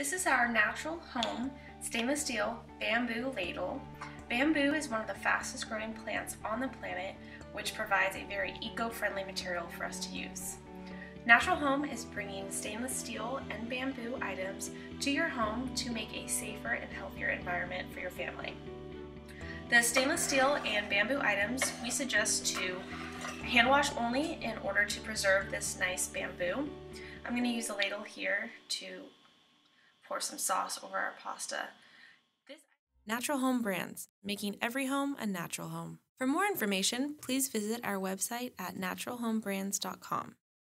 This is our Natural Home stainless steel bamboo ladle. Bamboo is one of the fastest growing plants on the planet, which provides a very eco-friendly material for us to use. Natural Home is bringing stainless steel and bamboo items to your home to make a safer and healthier environment for your family. The stainless steel and bamboo items we suggest to hand wash only in order to preserve this nice bamboo. I'm going to use a ladle here to pour some sauce over our pasta. This Natural Home Brands, making every home a natural home. For more information, please visit our website at naturalhomebrands.com.